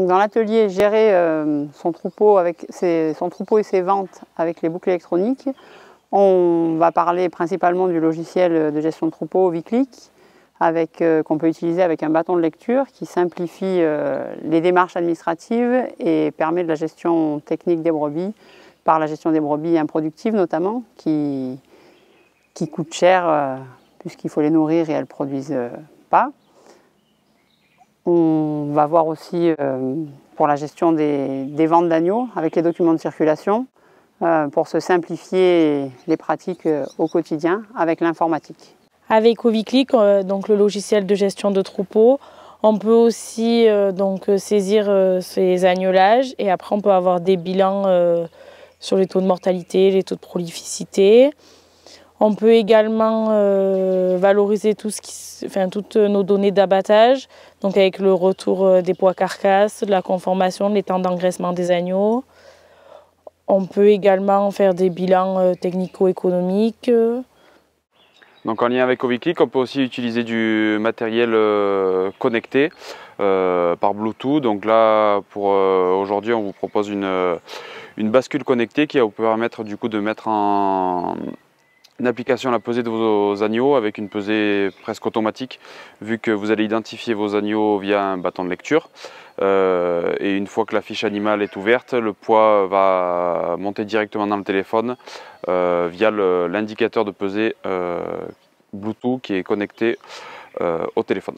dans l'atelier, gérer euh, son, troupeau et ses ventes avec les boucles électroniques. On va parler principalement du logiciel de gestion de troupeau Viclic, euh, qu'on peut utiliser avec un bâton de lecture qui simplifie euh, les démarches administratives et permet de la gestion technique des brebis, par la gestion des brebis improductives notamment, qui, qui coûtent cher puisqu'il faut les nourrir et elles ne produisent pas. On va voir aussi pour la gestion des, ventes d'agneaux avec les documents de circulation pour se simplifier les pratiques au quotidien avec l'informatique. Avec Oviclick, euh, donc le logiciel de gestion de troupeaux, on peut aussi euh, donc saisir euh, ces agnolages et après on peut avoir des bilans sur les taux de mortalité, les taux de prolificité. On peut également valoriser tout ce qui, enfin, toutes nos données d'abattage, donc avec le retour des poids carcasses, la conformation, les temps d'engraissement des agneaux. On peut également faire des bilans technico-économiques. Donc en lien avec Oviclick, on peut aussi utiliser du matériel euh, connecté euh, par Bluetooth. Donc là, pour euh, aujourd'hui, on vous propose une, une, bascule connectée qui va vous permettre du coup de mettre en, application la pesée de vos agneaux avec une pesée presque automatique vu que vous allez identifier vos agneaux via un bâton de lecture. et une fois que la fiche animale est ouverte, le poids va monter directement dans le téléphone via l'indicateur de pesée Bluetooth qui est connecté au téléphone.